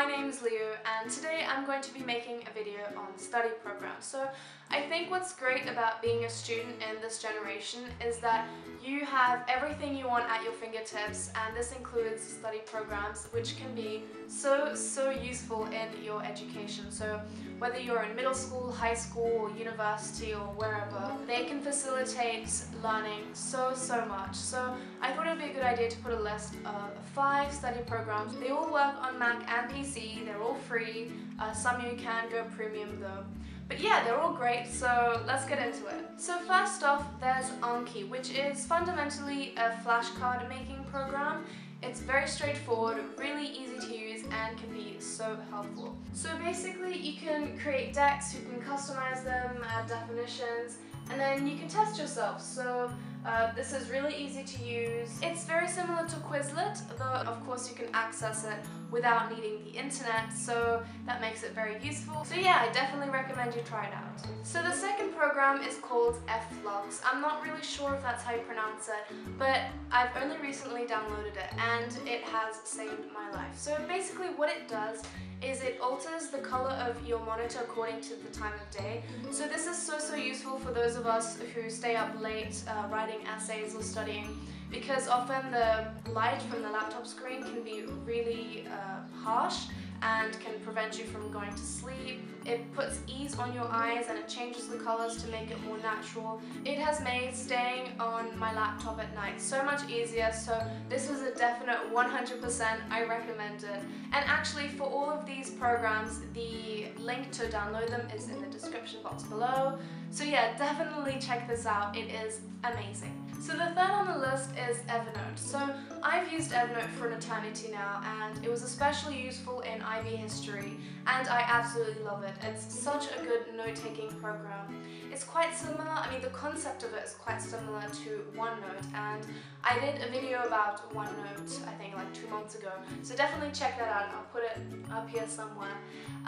my name is Leo and today I'm going to be making a video on study programs. So I think what's great about being a student in this generation is that you have everything you want at your fingertips and this includes study programs which can be so so useful in your education. So whether you're in middle school, high school, or university or wherever, they can facilitate learning so so much. So I thought it would be a good idea to put a list of five study programs. They all work on Mac and PC, they're all free, uh, some you can go premium though. But yeah, they're all great, so let's get into it. So first off, there's Anki, which is fundamentally a flashcard making program. It's very straightforward, really easy to use, and can be so helpful. So basically, you can create decks, you can customize them, add definitions, and then you can test yourself. So uh, this is really easy to use. It's very similar to Quizlet, though of course you can access it without needing the internet, so that makes it very useful. So yeah, I definitely recommend you try it out. So the second program is called f.lux. I'm not really sure if that's how you pronounce it, but I've only recently downloaded it and it has saved my life. So basically what it does is it alters the color of your monitor according to the time of day. So this is so, so useful for those of us who stay up late uh, writing essays or studying because often the light from the laptop screen can be really uh, harsh and can prevent you from going to sleep. It puts ease on your eyes and it changes the colors to make it more natural. It has made staying on my laptop at night so much easier so this is a definite 100% I recommend it. And actually for all of these programs the link to download them is in the description box below. So yeah, definitely check this out. It is amazing. So the third on the list is Evernote. So I've used Evernote for an eternity now and it was especially useful in IB history and I absolutely love it. It's such a good note-taking program. It's quite similar, I mean the concept of it is quite similar to OneNote and I did a video about OneNote I think like two months ago so definitely check that out I'll put it up here somewhere.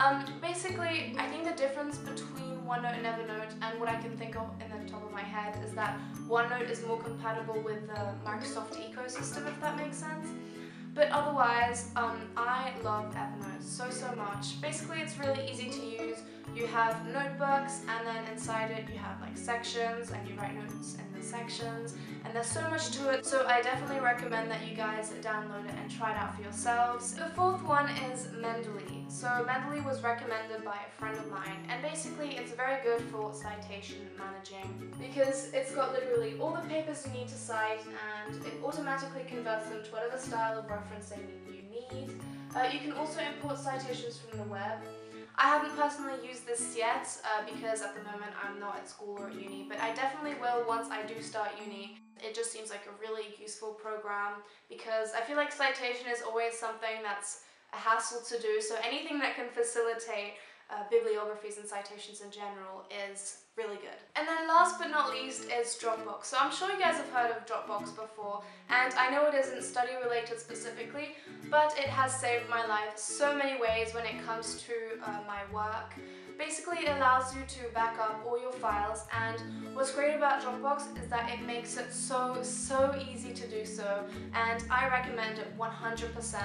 Um, basically I think the difference between OneNote and Evernote and what I can think of in the top of my head is that OneNote is more compatible with the Microsoft ecosystem if that makes sense. But otherwise, um, I love Evernote so, so much. Basically, it's really easy to use. You have notebooks, and then inside it you have like sections, and you write notes in the sections, and there's so much to it. So I definitely recommend that you guys download it and try it out for yourselves. The fourth one is Mendeley. So Mendeley was recommended by a friend of mine, and basically it's very good for citation managing because it's got literally all the papers you need to cite, and it automatically converts them to whatever style of referencing you need. Uh, you can also import citations from the web. I haven't personally used this yet uh, because at the moment I'm not at school or at uni, but I definitely will once I do start uni. It just seems like a really useful program because I feel like citation is always something that's a hassle to do, so anything that can facilitate uh, bibliographies and citations in general is really good. And then last but not least is Dropbox. So I'm sure you guys have heard of Dropbox before, and I know it isn't study related specifically, but it has saved my life so many ways when it comes to uh, my work. Basically, it allows you to back up all your files, and what's great about Dropbox is that it makes it so, so easy to do so, and I recommend it 100%.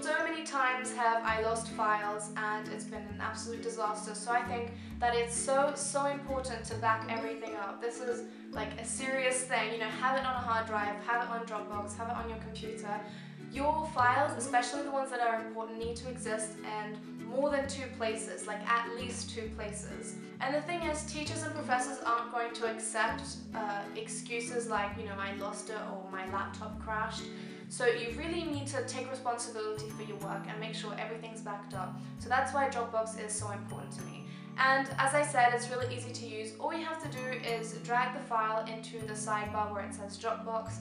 So many times have I lost files, and it's been an absolute disaster, so I think that it's so, so important to back everything up. This is like a serious thing, you know, have it on a hard drive, have it on Dropbox, have it on your computer. Your files, especially the ones that are important, need to exist in more than two places, like at least two places. And the thing is, teachers and professors aren't going to accept uh, excuses like, you know, I lost it or my laptop crashed. So you really need to take responsibility for your work and make sure everything's backed up. So that's why Dropbox is so important to me. And as I said, it's really easy to use. All you have to do is drag the file into the sidebar where it says Dropbox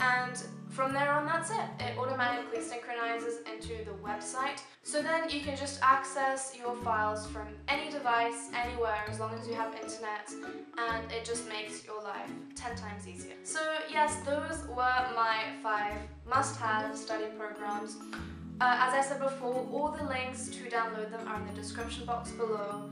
and from there on that's it. It automatically synchronizes into the website. So then you can just access your files from any device, anywhere, as long as you have internet, and it just makes your life 10 times easier. So yes, those were my five must-have study programs. Uh, as I said before, all the links to download them are in the description box below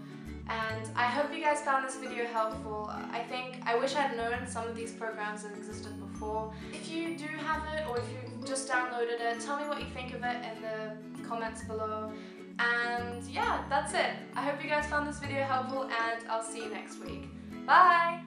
and I hope you guys found this video helpful. I think, I wish I'd known some of these programs that existed before. If you do have it or if you just downloaded it, tell me what you think of it in the comments below. And yeah, that's it. I hope you guys found this video helpful and I'll see you next week. Bye!